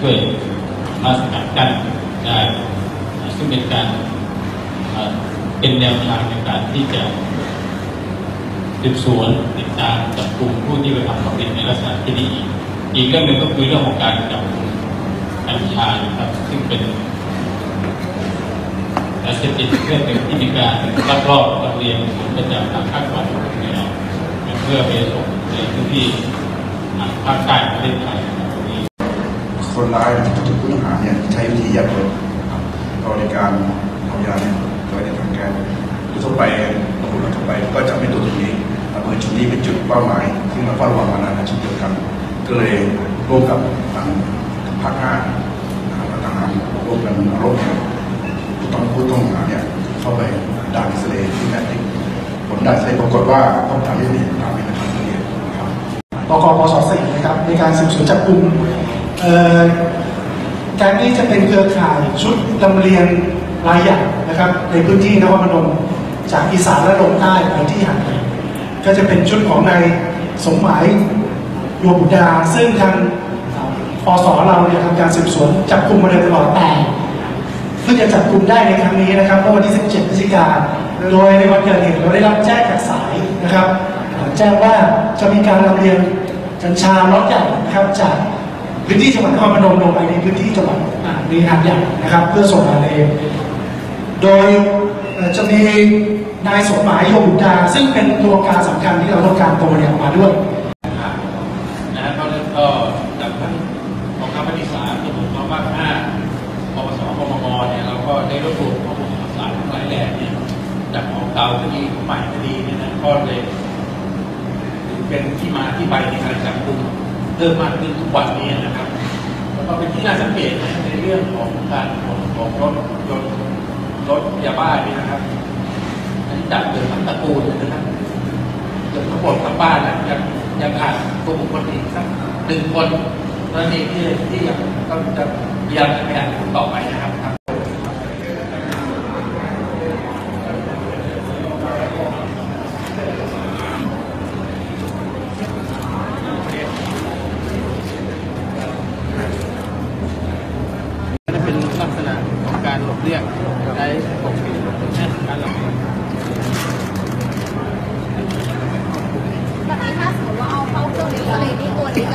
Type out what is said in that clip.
ช่วยมาสกัดกั้นได้ซึ่งเป็นการเป็นแนวทางในการที่จะสืบสวนติดตามจับกลุ่มผู้ที่กระทำความผิดในลักษณะที่นี้อีกอีกเรื่องหนึ่งก็คือเรื่องของการจับกลุ่มกัญชานะครับซึ่งเป็นยาเสพติดเรื่องหนึ่งที่มีการลักลอบลำเลียงผลประจากทางภาคตะวันออกเนี่ยเพื่อไปส่งในพื้นที่ภาคใต้ประเทศไทย ครับตรงนี้คร้ายถูกผู้ต้องหาเนี่ยใช้วิธียัดรถก็ในการเอายาเนี่ยไว้ในถังแก๊สโดยทั่วไปตำรวจทั่วไปก็จะไม่ตรวจตรงนี้อำเภอจุดนี้เป็นจุดเป้าหมายที่มาเฝ้าระวังมานานเช่นเดียวกันก็เลยร่วมกับทางภาคห้าทหารร่วมกันเอารถเนี่ยผู้ต้องผู้ต้องหาเนี่ยเข้าไปด่านอิสราเอลที่แมตติกผลด่านอิสราเอลปรากฏว่าต้องทำให้ดีตามที่นะครับละเอียดนะครับบกปสสี่นะครับในการสืบสวนจับกลุ่มเอ่ แก๊งนี้จะเป็นเครือข่ายชุดลำเลียงรายใหญ่นะครับในพื้นที่นครพนมจากอีสานและลงใต้ไปที่หาดใหญ่ก็จะเป็นชุดของนายสมหมายโยบุดา ซึ่งทางปสเราเนี่ยทำการสืบสวนจับกลุ่มมาโดยตลอดแต่เพิ่งจะจับกลุ่มได้ในครั้งนี้นะครับเมื่อวันที่ 17พฤศจิกาโดยในวันเกิดเหตุเราได้รับแจ้งจากสายนะครับ แจ้งว่าจะมีการลำเลียงกัญชาล็อตใหญ่นะครับจาก พื้นที่จังหวัดนครพนมลงไปในพื้นที่จังหวัดอ่ารีหาดใหญ่นะครับ เพื่อส่งมาเลโดยเอ่อจะมีนายสมหมายโยบุตราซึ่งเป็นตัวการสำคัญที่เราต้องการตัวเนี่ยออกมาด้วยนะครับก็ก็จากท่านกองทัพภาคที่สามตำรวจกองทัพภาคห้าปปสปมงเนี่ยเราก็ได้รวบรวมข้อมูลข่าวสารทั้งหลายแหล่เนี่ยจากของเก่าคดีของใหม่คดีเนี่ยนะก็เลยเป็นที่มาที่ไปในการจับกลุ่ม เพิ่มมากขึ้นทุกวันนี้นะครับแล้วก็เป็นที่น่าสังเกตในเรื่องของการขนของรถยนต์รถยาบ้านี่นะครับอันนี้จับเกิดทั้งตระกูลเลยนะครับเกือบทั้งหมดทั้งบ้านนะยังยังขาดตัวบุคคลอีกสักหนึ่งคนนั่นเองที่ที่ยังต้องจะพยายามจะพยายามต่อไปนะครับ การหลบเลี่ยงใช้ปกปิดการหลบแบบนี้ถ้าสมมติว่าเอาเข้าเครื่องเลยนี่ตัวนี้